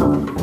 Thank you.